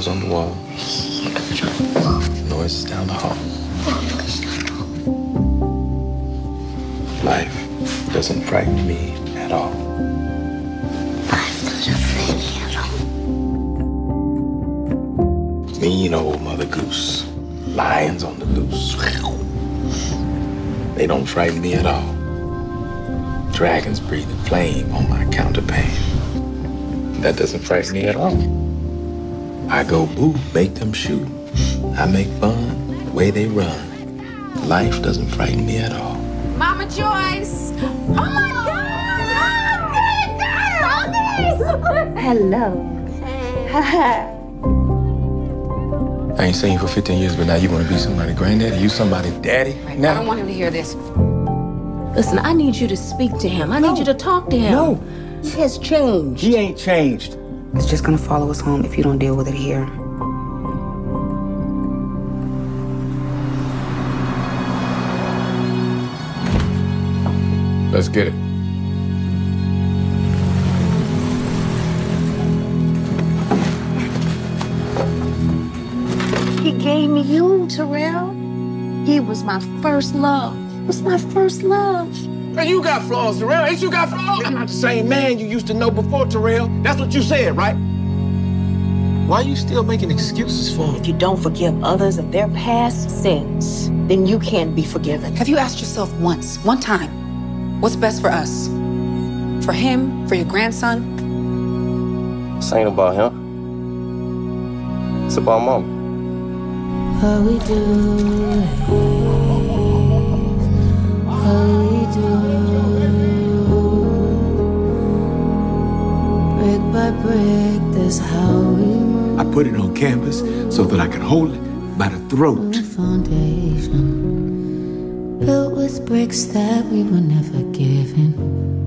shadows on the wall, noises down the hall. Life doesn't frighten me at all. Mean old Mother Goose. Lions on the loose. They don't frighten me at all. Dragons breathing flame on my counterpane. That doesn't frighten me at all. I go boo, make them shoot. I make fun the way they run. Life doesn't frighten me at all. Mama Joyce! Oh my God! Oh Hello. Hey. I ain't seen you for 15 years, but now you want to be somebody's granddaddy? You somebody's daddy? I Now, don't want him to hear this. Listen, I need you to speak to him. I need you to talk to him. No, he has changed. He ain't changed. It's just gonna follow us home if you don't deal with it here. let's get it. He gave me you, Tarrell. He was my first love. Was my first love. Man, you got flaws, Tarrell. Ain't you got flaws? I'm not the same man you used to know before, Tarrell. That's what you said, right? Why are you still making excuses for him? If you don't forgive others of their past sins, then you can't be forgiven. Have you asked yourself once, one time, what's best for us? For him? For your grandson? This ain't about him. It's about mom. How we do Brick, that's how we move I put it on canvas so that I could hold it by the throat. the foundation Built with bricks that we were never given